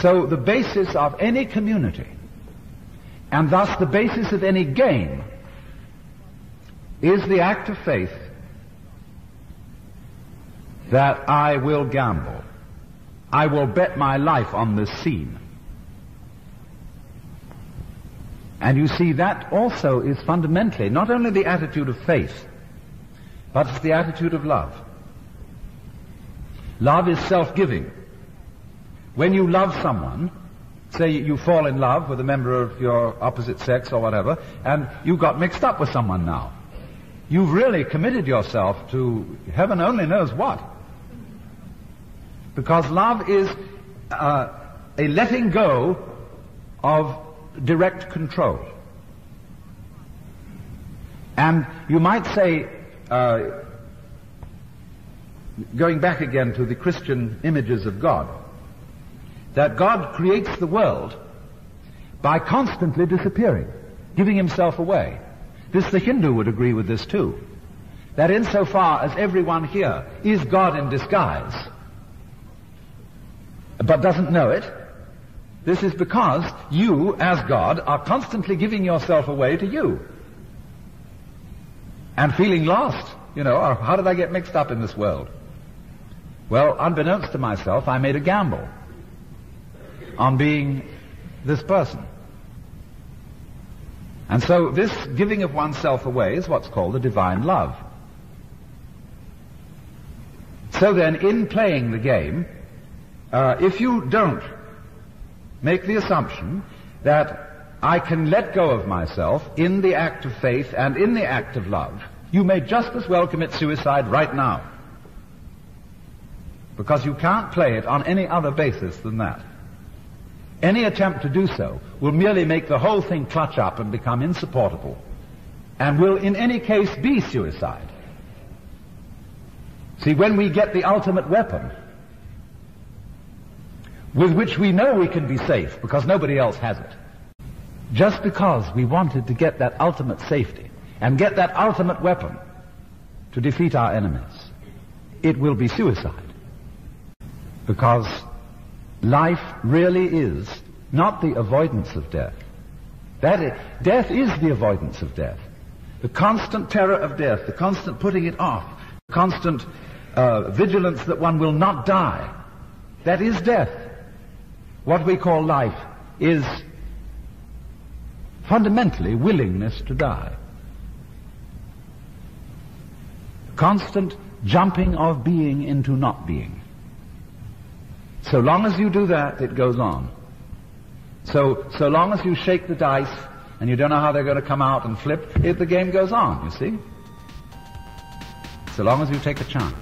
So the basis of any community, and thus the basis of any game, is the act of faith that I will gamble. I will bet my life on this scene. And you see, that also is fundamentally not only the attitude of faith, but it's the attitude of love. Love is self-giving. When you love someone, say you fall in love with a member of your opposite sex or whatever, and you got mixed up with someone now. You've really committed yourself to heaven only knows what. Because love is uh, a letting go of direct control. And you might say, uh, going back again to the Christian images of God, that God creates the world by constantly disappearing, giving himself away. This, the Hindu would agree with this too. That insofar as everyone here is God in disguise, but doesn't know it, this is because you, as God, are constantly giving yourself away to you. And feeling lost. You know, or how did I get mixed up in this world? Well, unbeknownst to myself, I made a gamble on being this person. And so this giving of oneself away is what's called a divine love. So then, in playing the game, uh, if you don't make the assumption that I can let go of myself in the act of faith and in the act of love, you may just as well commit suicide right now. Because you can't play it on any other basis than that. Any attempt to do so will merely make the whole thing clutch up and become insupportable, and will in any case be suicide. See, when we get the ultimate weapon, with which we know we can be safe because nobody else has it, just because we wanted to get that ultimate safety and get that ultimate weapon to defeat our enemies, it will be suicide. Because Life really is not the avoidance of death. That is, death is the avoidance of death. The constant terror of death, the constant putting it off, the constant uh, vigilance that one will not die. That is death. What we call life is fundamentally willingness to die. Constant jumping of being into not being. So long as you do that, it goes on. So, so long as you shake the dice and you don't know how they're going to come out and flip, it, the game goes on, you see? So long as you take a chance.